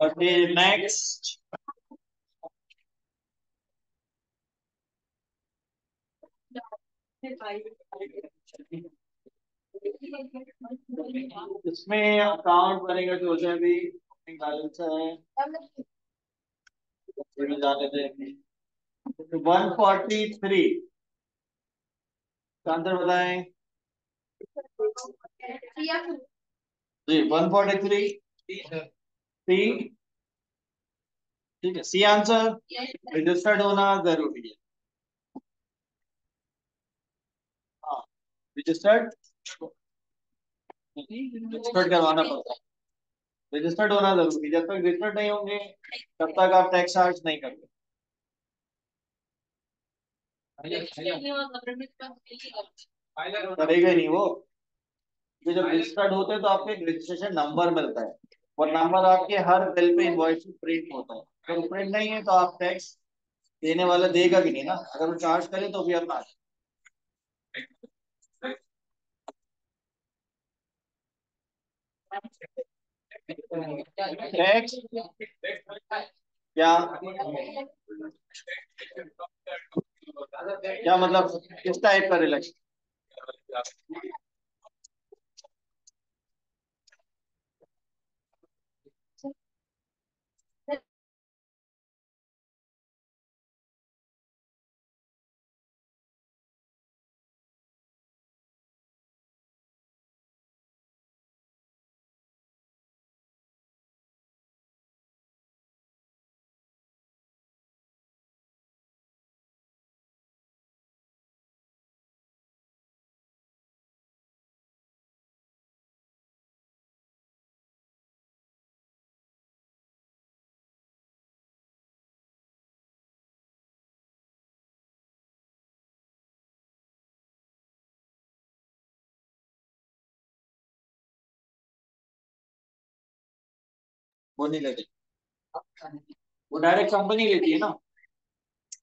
Okay, next. इसमें account बनेगा जो है। भी बैलेंस है वन फोर्टी थ्री आंसर बताएँ। जी वन फोर्टी थ्री सी ठीक है सी आंसर रजिस्टर्ड होना ज़रूरी है। हाँ रजिस्टर्ड रजिस्टर्ड करवाना पड़ता है। रजिस्टर्ड होना ज़रूरी जब तक रजिस्टर्ड नहीं होंगे तब तक आप टैक्स चार्ज नहीं करते करेगा नहीं वो। जब रजिस्टर्ड होते हैं तो आपको एक रजिस्ट्रेशन नंबर मिलता है। और नंबर आपके हर बिल पे इनवॉइस प्रिंट होता है। अगर प्रिंट नहीं है तो आप टैक्स देने वाला देगा भी नहीं ना। अगर वो चार्ज करे तो भी अपना टैक्स क्या? क्या मतलब? किस टाइप का रिलेक्शन वो नहीं लेते वो डायरेक्ट कंपनी लेती है ना।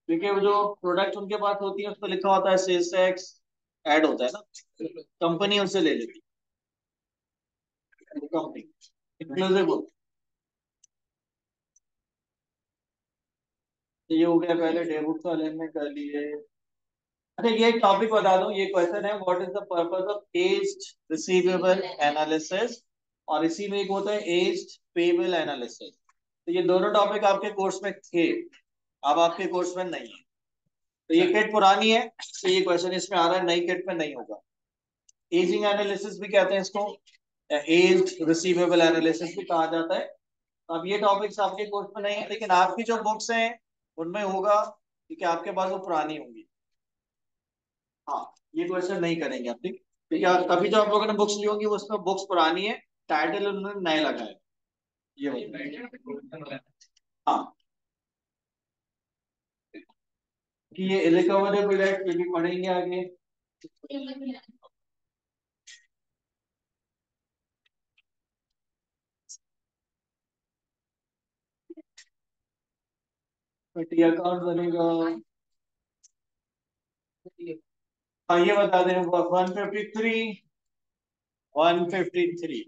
क्योंकि वो जो प्रोडक्ट उनके पास होती है, उस पर लिखा होता है सेल्स टैक्स ऐड होता है ना। कंपनी उससे ले लेती है। कंपनी ये हो गया पहले डेबुट वाले में कर लिए। अच्छा ये एक टॉपिक बता दूँ। ये क्वेश्चन है what is the purpose of aged receivable analysis और इसी में एक होता है एज्ड पेबल एनालिसिस तो ये दोनों टॉपिक आपके कोर्स में थे अब आपके कोर्स में नहीं है। तो ये किट पुरानी है तो ये क्वेश्चन इसमें आ रहा है नई किट में नहीं होगा। एजिंग एनालिसिस भी कहते हैं इसको एज रिसीवेबल एनालिसिस भी कहा जाता है। अब ये टॉपिक्स आपके कोर्स में नहीं है लेकिन आपकी जो बुक्स हैं उनमें होगा क्योंकि आपके पास वो पुरानी होंगी। हाँ ये क्वेश्चन नहीं करेंगे आप ठीक? ठीक कभी जो आप लोगों ने बुक्स ली होंगी उसमें बुक्स पुरानी है टाइटल उन्होंने नए लगाए। हाँ कि ये इरिकवरेबल है ये भी पढ़ेंगे आगे। अकाउंट बनेगा? हाँ ये बता दें one fifty three one fifty three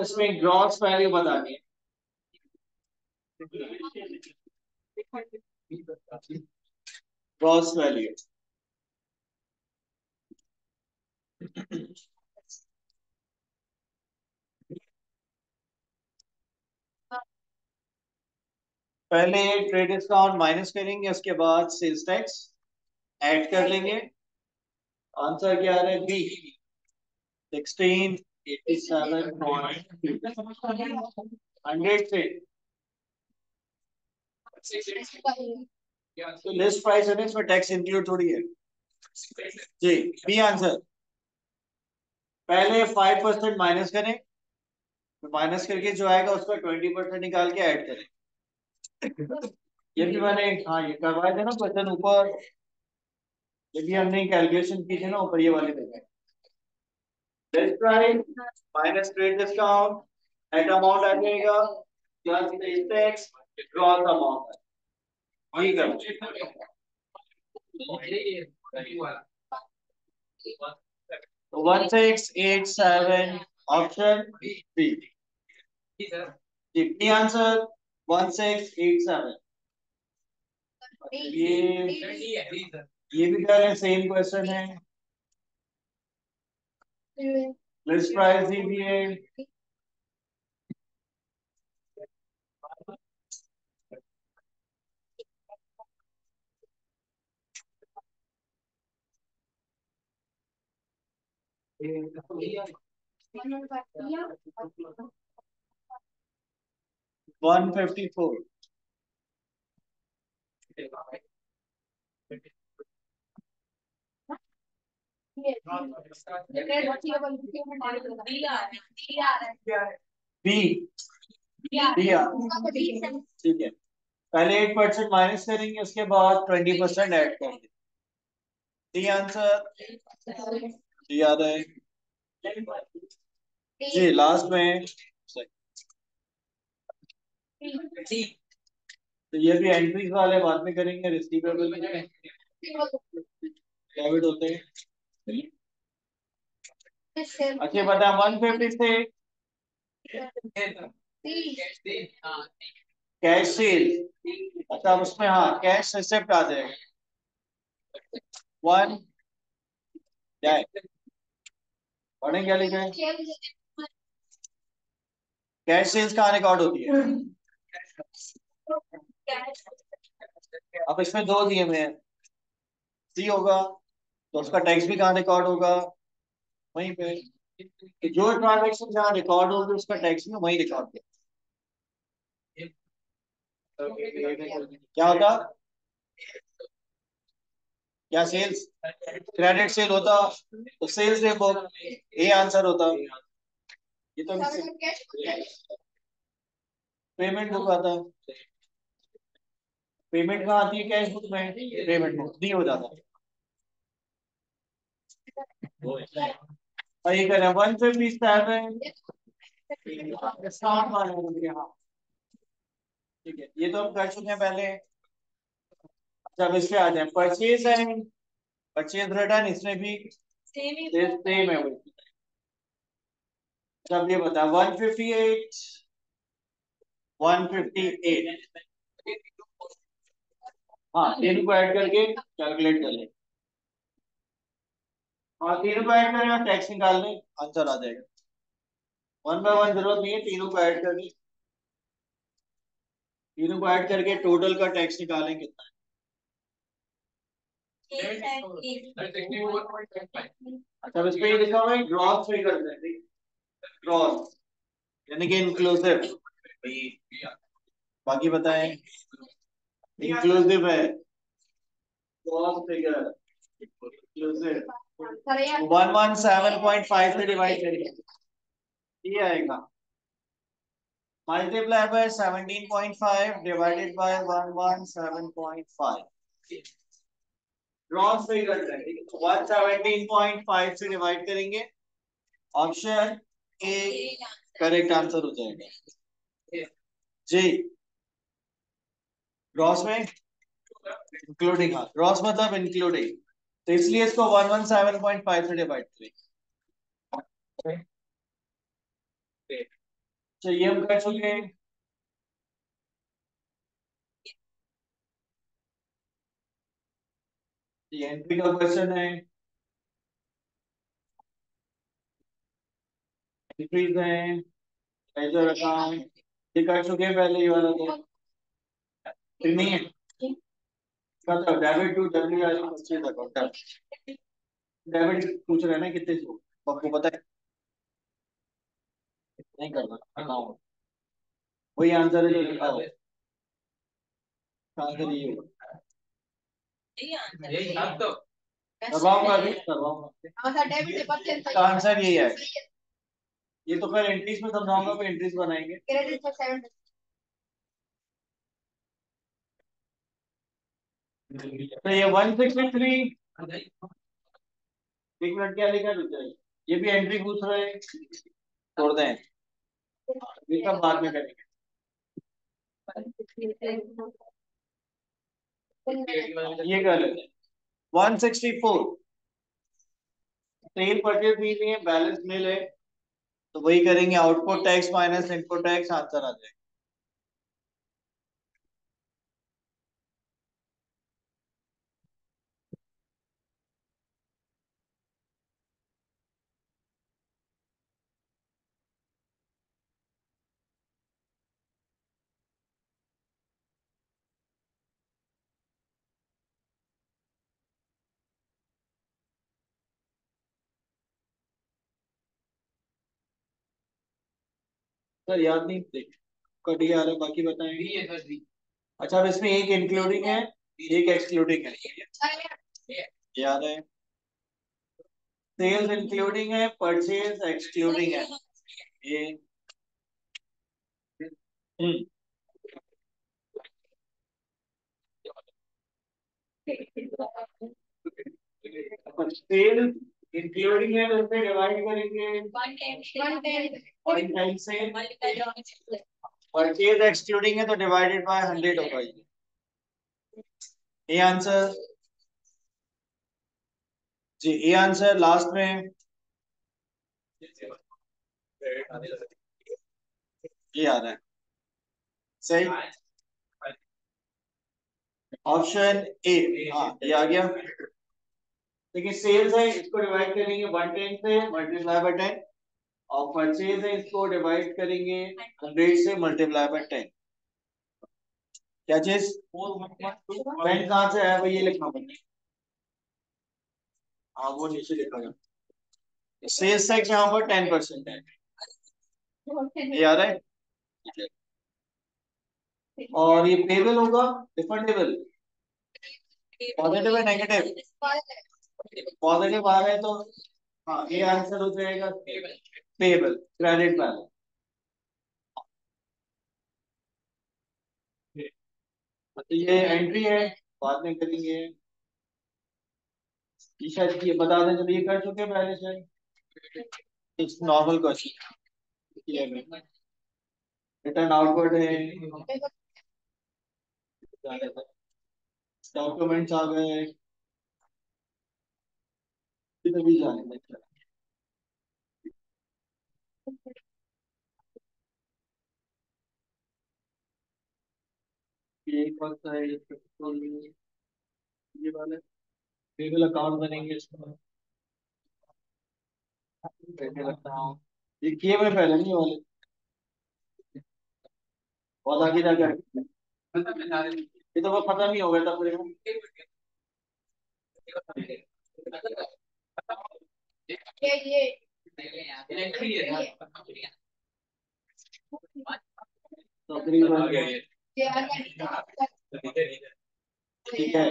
इसमें ग्रॉस वैल्यू बतानी है। ग्रॉस वैल्यू पहले ट्रेड डिस्काउंट माइनस करेंगे उसके बाद सेल्स टैक्स ऐड कर लेंगे। आंसर क्या आ रहा है? B sixteen eighty seven hundred से तो लिस्ट प्राइस है इसमें टैक्स इंक्लूड थोड़ी है। जी बी आंसर पहले फाइव परसेंट माइनस करें तो माइनस करके जो आएगा उसका ट्वेंटी परसेंट निकाल के ऐड करें। ये भी मैंने हाँ ये करवाए थे ना क्वेश्चन ऊपर। जब हमने कैलकुलेशन की थी ना, ऊपर ये वाले देखें best price minus trade discount eight amount आ जाएगा। प्लस टैक्स अमाउंट वही कर one six eight seven option B answer one six eight seven ये ये भी कह रहे हैं सेम क्वेश्चन है लिस्ट प्राइस दी भी है वन फिफ्टी फोर बी ठीक है. पहले एट परसेंट माइनस करेंगे उसके बाद ट्वेंटी परसेंट एड करेंगे. डी आंसर जी याद है जी लास्ट में तो ये भी एंट्रीज वाले बाद में करेंगे रिसीवेबल डेबिट होते हैं। अच्छा बता वन फिफ्टी से कैश सेल अच्छा उसमें हाँ कैश रिसेप्ट आ जाएगा। वन पढ़े क्या लिखा है? कैश सेल्स कहाँ रिकॉर्ड होती है? अब इसमें दो दिए हुए हैं। सी होगा तो उसका टैक्स भी कहाँ रिकॉर्ड होगा? वहीं पे। जो ट्रांजेक्शन जहाँ रिकॉर्ड होगी उसका टैक्स भी वहीं रिकॉर्ड होगा। क्या होता? क्या सेल्स क्रेडिट सेल होता तो सेल्स ए आंसर होता। ये तो पेमेंट बुक आता है। पेमेंट कहाँ आती है? कैश बुक में। पेमेंट बुक दी हो जाता है। और ये करें वन फिफ्टी सेवन ठीक है ये तो हम कर चुके हैं पहले। जब इसके आ जाए परचेज एंड परचेज रिटर्न इसमें भी सेम है जब ये बता वन फिफ्टी एट हाँ तीन को ऐड करके कैलकुलेट कर ले। हाँ तीनों को ऐड करें टैक्स निकाल लें आंसर आ जाएगा। वन बाय वन ज़रूरत नहीं है तीनों को ऐड करके, तीनों को ऐड करके टोटल का टैक्स निकालें कितना है। अच्छा इस पे ये लिखा हुआ है ग्रॉस फिगर ग्रॉस यानी कि इंक्लूसिव बाकी बताएँ। इंक्लूसिव है। Figure inclusive one one seven point five से डिवाइड करिए। ये आएगा। Multiply by seventeen point five divided by one one seven point five cross figure one seventeen point five से डिवाइड करेंगे। ऑप्शन ए करेक्ट आंसर हो जाएगा। जी। Cross में? इंक्लूडिंग हाँ क्रॉस मतलब इंक्लूडिंग तो इसलिए इसको one one seven point five से डिवाइड करें। तो ये हम कर चुके हैं। ये एंट्री का क्वेश्चन है। एंट्रीज हैं। लेजर अकाउंट ये कर चुके हैं पहले ये वाला तो। नहीं है। मतलब debit to W I purchase account debit पूछ रहे हैं ना कितने से आपको पता है? नहीं करना करना वही आंसर है जो लिखा हुआ है। आंसर ये होगा। करवाऊँगा अभी करवाऊँगा आंसर यही है। ये तो फिर एंट्रीज में समझाऊँगा फिर एंट्रीज बनाएँगे। तो ये वन सिक्सटी थ्री एक मिनट क्या लिखा रुक जाए ये भी एंट्री पूछ रहे हैं छोड़ दें। ये सब बाद में करेंगे। ये कर लेते one sixty four sale purchase भी नहीं है बैलेंस मिल। है तो वही करेंगे output tax minus input tax answer आ जाएगा। सर याद नहीं देख कटी आ रहा है बाकी बताएँगे अच्छा अब इसमें एक इंक्लूडिंग है एक एक्सक्लूडिंग है। याद है। सेल्स इंक्लूडिंग है परचेज एक्सक्लूडिंग है। ये। हम्म। सेल इंक्लूडिंग है तो उसे डिवाइड करेंगे। वन टाइम परचेज एक्सक्लूडिंग है तो डिवाइडेड बाय हंड्रेड होगा ये। ये आंसर जी ये आंसर लास्ट में। ये आ रहा है। सही। ऑप्शन ए हाँ ये आ गया। देखिए सेल्स है, इसको डिवाइड करेंगे वन टेन से मल्टीप्लाई बाय टेन और परचेज है, इसको डिवाइड करेंगे हंड्रेड से मल्टीप्लाई बाय टेन क्या चीज़? पेन कहाँ से भाई ये लिखना पड़ेगा। हाँ वो नीचे लिखा गया सेल्स टैक्स यहाँ पर टेन परसेंट है। ये आ रहा है? और ये पेबल होगा? रिफंडेबल पॉजिटिव है नेगेटिव पॉजिटिव आ रहा है तो हाँ ये आंसर हो जाएगा पेबल क्रेडिट बैलेंस तो ये एंट्री है बाद में करेंगे. ये शायद ये बता दें जब ये कर चुके हैं पहले से. It's normal question return outward है. डॉक्यूमेंट्स आ गए. भी जाने एक वक्त है, ये वाले पेबल अकाउंट बनेंगे इसमें। ये किए पहले नहीं वाले? बहुत आगे जाकर ये तो वो खत्म ही हो गया था ठीक है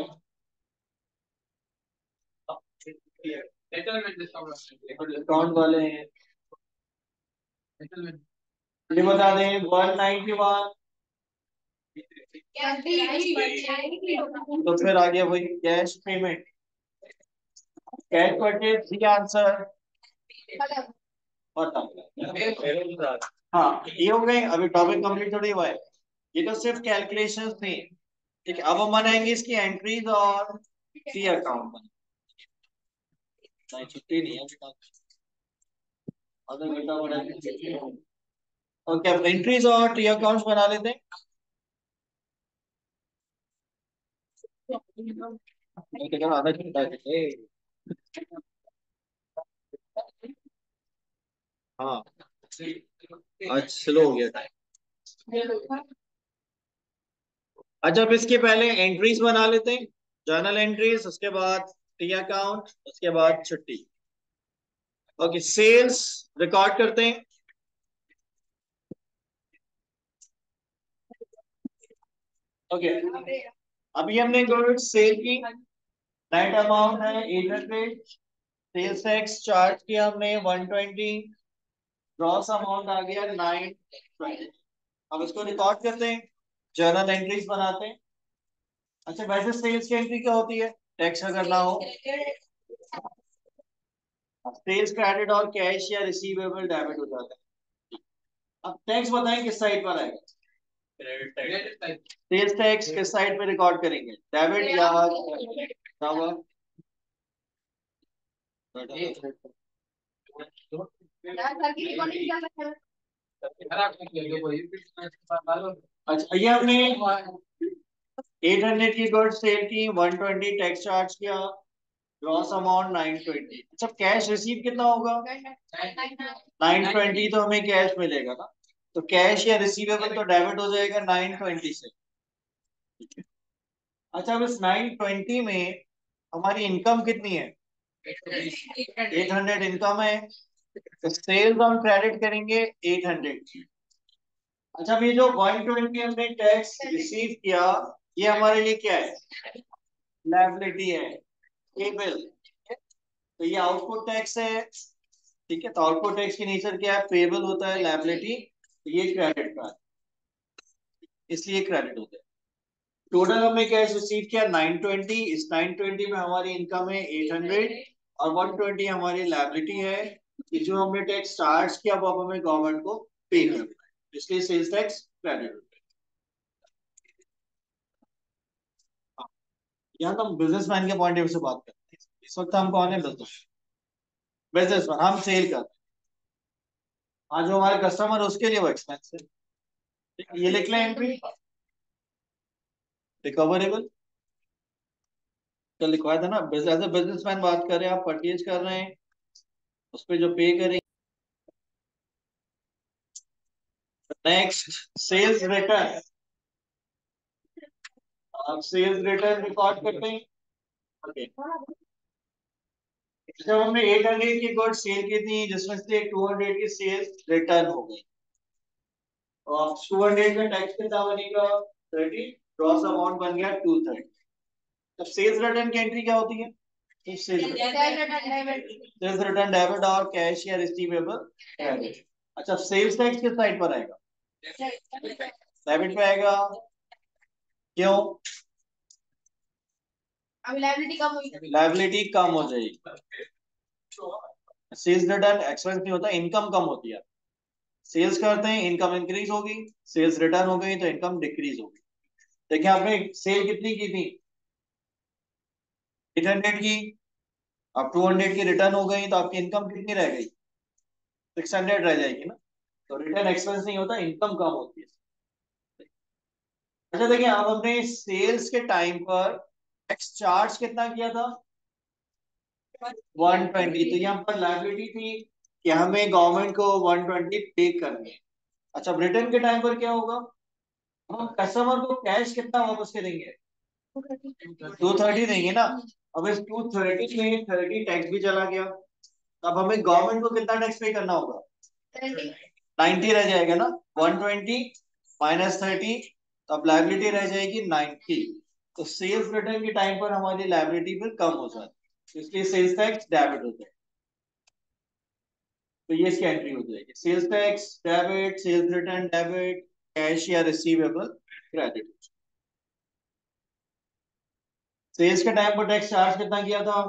डिस्काउंट वाले हैं ये बता दें वन नाइनटी वन तो फिर आ गया वही cash payment cash purchase C answer हाँ ये हो गए। अभी टॉपिक कंप्लीट थोड़ी हुआ है। ये तो सिर्फ़ कैलकुलेशन थे। ठीक है, अब हम बनाएँगे इसकी एंट्रीज और सी अकाउंट छुट्टी नहीं है। आधा घंटा बड़ा ओके, अब एंट्रीज और टी अकाउंट्स बना लेते हैं। आधा घंटा हाँ आज स्लो हो गया टाइम अच्छा अब इसके पहले एंट्रीज बना लेते हैं। जर्नल एंट्रीज उसके बाद टी अकाउंट उसके बाद छुट्टी। ओके सेल्स रिकॉर्ड करते हैं। ओके अभी हमने गुड्स सेल की। नेट अमाउंट है eight hundred sales tax charge किया हमने वन ट्वेंटी ग्रॉस अमाउंट आ गया नाइन ट्वेंटी अब इसको रिकॉर्ड करते हैं जर्नल एंट्रीज बनाते हैं। अच्छा वैसे सेल्स की एंट्री क्या होती है? टैक्स का करना हो। सेल्स क्रेडिट और कैश या रिसीवेबल डेबिट हो जाता है। अब टैक्स बताएँ किस साइड पर आएगा? सेल्स टैक्स किस साइड पे रिकॉर्ड करेंगे? डेबिट या अच्छा ये हमने एट हंड्रेड की गुड सेल की वन ट्वेंटी टैक्स चार्ज किया ग्रॉस अमाउंट नाइन ट्वेंटी। अच्छा कैश रिसीव कितना होगा? नाइन ट्वेंटी तो हमें कैश मिलेगा ना। तो कैश या रिसीवेबल तो डेबिट हो जाएगा नाइन ट्वेंटी से। अच्छा अब इस नाइन ट्वेंटी में हमारी इनकम कितनी है? एट हंड्रेड इनकम है। तो सेल्स हम क्रेडिट करेंगे एट हंड्रेड। अच्छा ये जो वन ट्वेंटी हमने टैक्स रिसीव किया, ये हमारे लिए क्या है? लाइबिलिटी है। पेबल तो ये आउटपुट टैक्स है। ठीक है तो आउटपुट टैक्स की नेचर क्या है? पेबल होता है लाइबिलिटी तो ये क्रेडिट का इसलिए क्रेडिट होता है। टोटल हमने कैश रिसीव किया? 920 इस 920 में हमारी इनकम है 800 और 120 हमारी लाइबिलिटी है। जो हमने टैक्स चार्ज किया, वो हमें गवर्नमेंट को पे करना है। इसलिए सेल्स टैक्स क्रेडिट यहाँ तो हम बिजनेसमैन के पॉइंट ऑफ़ व्यू से बात करते हैं। इस वक्त हम कौन है? बिज़नेस बिजनेसमैन हम सेल करते हैं। हाँ जो हमारे कस्टमर उसके लिए वो एक्सपेंस है। ये लिख लें एंट्री रिकवरेबल तो लिखवाया था ना एज ए बिज़नेस मैन बात कर रहे हैं, आप परचेज कर रहे हैं, उस पर जो पे करें। नेक्स्ट सेल्स रिटर्न आप सेल्स रिटर्न रिकॉर्ड करते हैं? ओके जब हमने 800 की गुड सेल की थी, जिसमें से 200 की सेल्स रिटर्न हो गई। और 200 का टैक्स कितना बनेगा 30 क्रॉस अमाउंट बन गया टू थर्टी तब सेल्स रिटर्न की एंट्री क्या होती है? सेल्स रिटर्न डेबिट और कैश या रिसीवेबल अच्छा सेल्स टैक्स किस साइड पर आएगा? डेबिट पे आएगा। क्यों? लाइबिलिटी कम लाइबिलिटी कम हो जाएगी। सेल्स रिटर्न एक्सपेंस नहीं होता इनकम कम होती है। सेल्स करते हैं इनकम इंक्रीज होगी। सेल्स रिटर्न हो गई तो इनकम डिक्रीज होगी। देखिए आपने सेल कितनी की थी? एट हंड्रेड की, अब टू हंड्रेड की रिटर्न हो गई तो आपकी इनकम कितनी रह गई? सिक्स हंड्रेड रह जाएगी ना। तो रिटर्न एक्सपेंस नहीं होता इनकम कम होती है। अच्छा देखिए, अब हमने सेल्स के टाइम पर एक्स चार्ज कितना किया था? 120 तो यहाँ पर लाइबिलिटी थी कि हमें गवर्नमेंट को 120 पे करनी है। अच्छा रिटर्न के टाइम पर क्या होगा? हम कस्टमर को कैश कितना वापस करेंगे टू थर्टी देंगे ना। अब इस टू थर्टी में थर्टी टैक्स भी चला गया। अब हमें गवर्नमेंट को कितना टैक्स पे करना होगा? नाइन्टी रह जाएगा ना। वन ट्वेंटी माइनस थर्टी तो अब लाइबिलिटी रह जाएगी नाइन्टी तो सेल्स रिटर्न के टाइम पर हमारी लाइबिलिटी फिर कम हो जाती है। इसलिए सेल्स टैक्स डेबिट होता है तो ये इसकी एंट्री हो जाएगी। Sales tax debit sales return debit cash या रिसीवेबल क्रेडिट सेल्स के टाइम पर टैक्स चार्ज कितना किया था?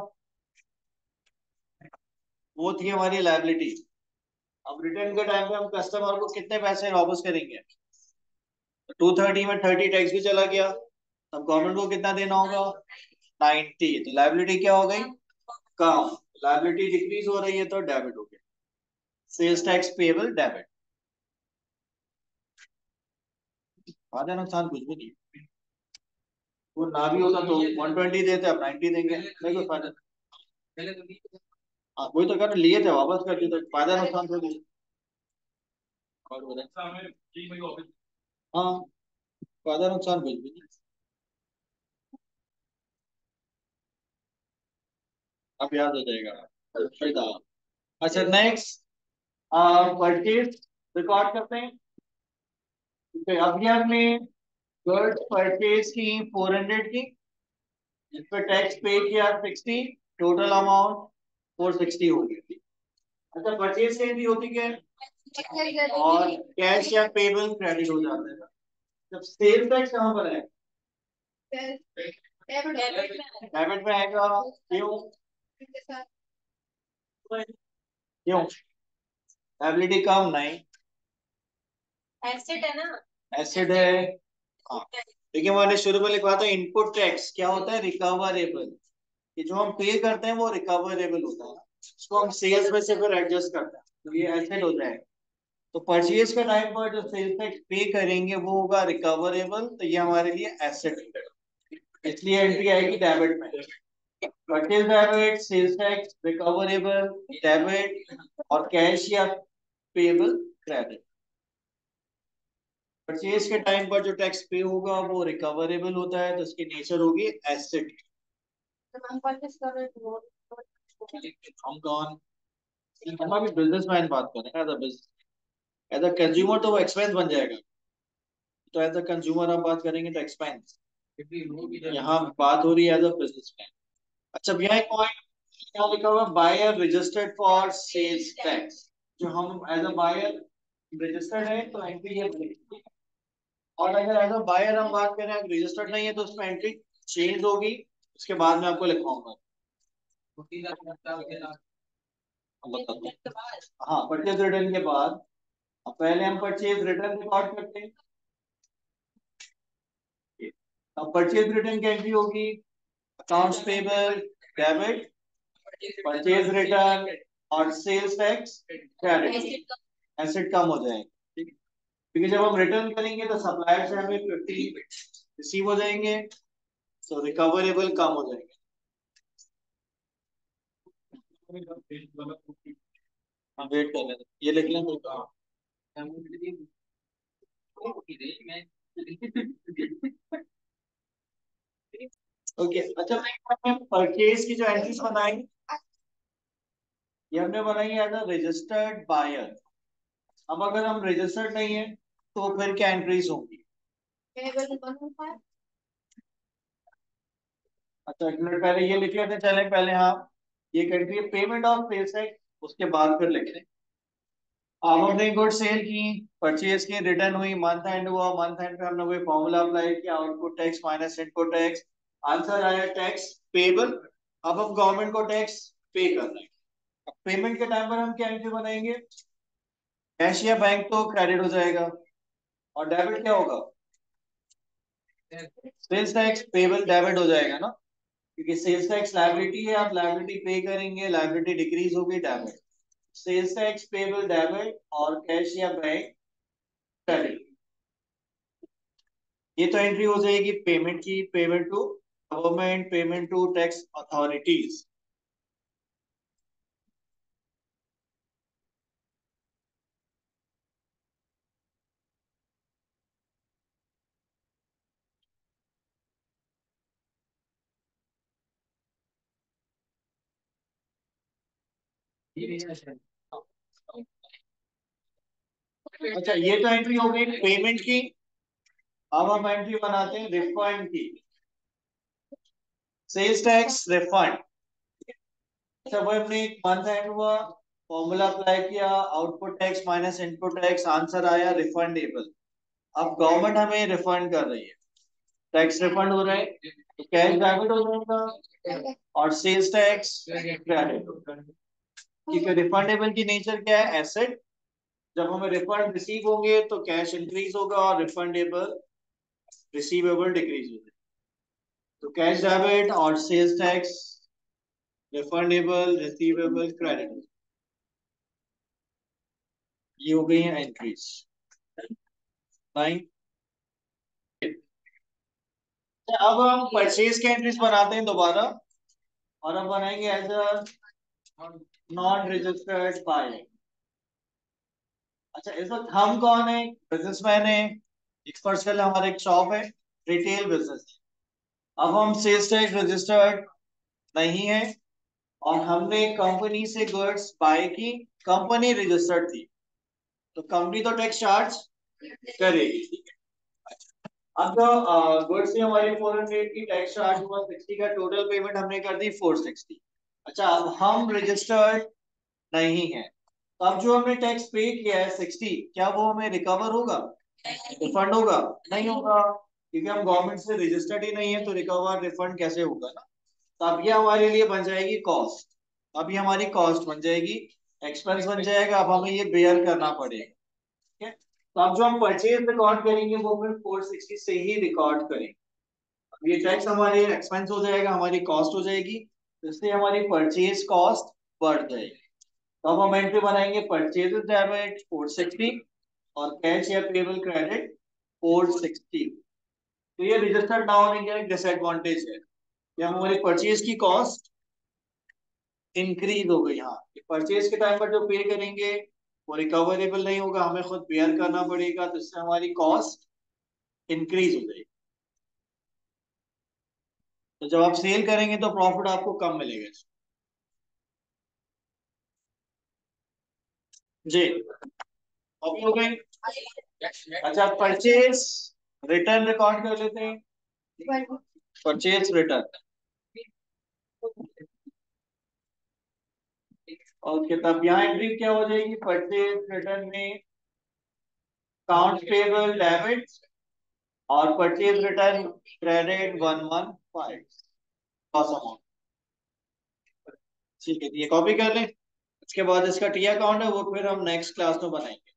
वो थी हमारी लाइबिलिटी अब रिटर्न के टाइम पे हम कस्टमर को कितने पैसे वापस करेंगे? टू थर्टी में थर्टी टैक्स भी चला गया. अब गवर्नमेंट को कितना देना होगा? नाइनटी तो लाइबिलिटी क्या हो गई? कम लाइबिलिटी डिक्रीज हो रही है तो डेबिट हो गया. सेल्स टैक्स पेबल डेबिट फ़ायदा नुकसान कुछ भी नहीं। वो ना भी होता तो 120 देते अब 90 देंगे। नहीं कोई फ़ायदा। हाँ वही तो कर लिए थे वापस कर दिए तो फ़ायदा नुकसान थोड़ी। हाँ फ़ायदा नुकसान कुछ भी नहीं। अब याद हो जाएगा। अच्छा। नेक्स्ट परचेज रिकॉर्ड करते हैं। अब ये हमने गुड्स परचेज की 400 की, इस पर टैक्स पे किया 60 टोटल अमाउंट 460 हो गई थी अच्छा परचेज की भी होती क्या? और कैश या पेबल क्रेडिट हो जाता है। जब सेल टैक्स कहाँ पर है? डेबिट में आएगा क्यों? क्यों? एबिलिटी कम नहीं। एसिड है ना? एसिड है। हाँ। देखिए मैंने शुरू में लिखवा था इनपुट टैक्स क्या होता है? रिकवरेबल कि जो हम पे करते हैं वो रिकवरेबल होता है। उसको हम सेल्स में से फिर एडजस्ट करते हैं। तो ये एसेट हो जाएगा। तो परचेज का टाइम पर जो सेल्स टैक्स पे करेंगे वो होगा रिकवरेबल तो ये हमारे लिए एसेट इसलिए एंट्री आएगी डेबिट में। Purchase debit sales tax recoverable debit और कैश या पेबल क्रेडिट परचेज के टाइम पर जो टैक्स पे होगा वो रिकवरेबल होता है तो उसकी नेचर होगी एसेट हम कौन हम अभी बिजनेसमैन बात कर रहे हैं as a business as a consumer तो वो एक्सपेंस बन जाएगा. तो एज अ कंज्यूमर आप बात करेंगे तो एक्सपेंस यहाँ बात हो रही है एज अ बिजनेसमैन अच्छा यहाँ एक पॉइंट क्या लिखा हुआ buyer registered for sales tax जो हम एज अ बायर रजिस्टर्ड है तो एंट्री और अगर एज अ बायर हम बात करें अगर रजिस्टर्ड नहीं है तो उसमें एंट्री चेंज होगी उसके बाद में आपको लिखवाऊँगा। हाँ परचेज रिटर्न के बाद अब पहले हम परचेज रिटर्न रिकॉर्ड करते हैं। अब परचेज रिटर्न की एंट्री होगी accounts payable debit purchase return और सेल्स टैक्स क्रेडिट एसेट कम हो जाएगा। क्योंकि जब हम रिटर्न करेंगे तो सप्लायर से हमें फिफ्टी रिसीव हो जाएँगे तो रिकवरेबल कम हो जाएँगे. हाँ वेट कर लेते ये लिख लें ओके अच्छा परचेज की जो एंट्रीज बनाई, ये हमने बनाई अ रजिस्टर्ड बायर अब अगर हम रजिस्टर्ड नहीं है तो फिर क्या एंट्रीज होंगी? अच्छा एक मिनट पहले ये लिख लेते चले पहले हाँ ये कंट्री पेमेंट ऑफ़ सेल्स है उसके बाद फिर लिख लें। अब हमने गुड सेल की परचेज की रिटर्न हुई मंथ एंड हुआ मंथ एंड पे हमने कोई फॉर्मूला अप्लाई किया output tax minus input tax answer आया टैक्स पेबल अब हम गवर्नमेंट को टैक्स पे कर रहे हैं। पेमेंट के टाइम पर हम क्या एंट्री बनाएँगे? कैश या बैंक तो क्रेडिट हो जाएगा। और डेबिट क्या होगा? सेल्स टैक्स पेबल डेबिट हो जाएगा ना? क्योंकि सेल्स टैक्स लाइबिलिटी है, आप लाइबिलिटी पे करेंगे लाइबिलिटी डिक्रीज होगी debit sales tax payable debit और कैश या बैंक क्रेडिट ये तो एंट्री हो जाएगी पेमेंट की payment to government payment to tax authorities अच्छा ये तो एंट्री हो गई पेमेंट की। अब हम एंट्री बनाते हैं रिफंड की। सेल्स टैक्स रिफंड अच्छा वो हमने एक मंथ एंड हुआ फॉर्मूला अप्लाई किया output tax minus input tax answer आया रिफंडेबल अब गवर्नमेंट हमें रिफंड कर रही है। टैक्स रिफंड हो रहा है तो कैश डेबिट हो जाएगा, और सेल्स टैक्स क्रेडिट है रिफंडेबल की नेचर क्या है? एसेट जब हमें रिफंड रिसीव होंगे तो कैश इंक्रीज होगा और रिफंडेबल रिसीवेबल डिक्रीज होगा। तो कैश डेबिट और sales tax refundable receivable credit ये हो गई है एंट्रीज नाइन अब हम परचेज के एंट्रीज बनाते हैं दोबारा। और अब बनाएँगे as a non registered buy अच्छा इस वक्त हम कौन है? बिजनेसमैन है। एक पर्सनल हमारे एक शॉप है रिटेल बिज़नेस अब हम सेल्स टैक्स रजिस्टर्ड नहीं है और हमने कंपनी से गुड्स बाय की कंपनी रजिस्टर्ड थी। तो कंपनी तो टैक्स चार्ज करेगी अब जो गुड्स हमारी फोर हंड्रेड की टैक्स चार्ज हुआ सिक्सटी का टोटल पेमेंट हमने कर दी फोर सिक्सटी अच्छा अब हम रजिस्टर्ड नहीं है। तो अब जो हमने टैक्स पे किया है सिक्सटी क्या वो हमें रिकवर होगा? रिफंड होगा? नहीं होगा, क्योंकि हम गवर्नमेंट से रजिस्टर्ड ही नहीं है तो रिकवर रिफंड कैसे होगा ना? तो अब ये हमारे लिए बन जाएगी कॉस्ट अब ये हमारी कॉस्ट बन जाएगी एक्सपेंस बन जाएगा, अब हमें ये बेयर करना पड़ेगा। ठीक है? तो अब जो हम परचेज रिकॉर्ड करेंगे, वो फिर फोर सिक्सटी से ही रिकॉर्ड करेंगे। अब ये टैक्स हमारे एक्सपेंस हो जाएगा, हमारी कॉस्ट हो जाएगी। इससे हमारी परचेज कॉस्ट बढ़ जाएगी। तो हम एंट्री बनाएँगे परचेज डेबिट फोर सिक्सटी और कैश या पेबल क्रेडिट फोर सिक्सटी तो ये रजिस्टर्ड ना होने का एक डिसएडवांटेज है। या हमारी परचेज की कॉस्ट इंक्रीज हो गई यहाँ। परचेज के टाइम पर जो पे करेंगे, वो रिकवरेबल नहीं होगा, हमें खुद बेयर करना पड़ेगा तो इससे हमारी कॉस्ट इंक्रीज हो जाएगी। तो जब आप सेल करेंगे तो प्रॉफिट आपको कम मिलेगा। जी। अच्छा परचेज रिटर्न रिकॉर्ड कर लेते हैं। परचेज रिटर्न ओके तब यहाँ एंट्री क्या हो जाएगी? परचेज रिटर्न में काउंट पेबल डेबिट और purchase return credit one one ठीक है, ये कॉपी कर लें। उसके बाद इसका टी अकाउंट है, वो फिर हम नेक्स्ट क्लास में बनाएँगे।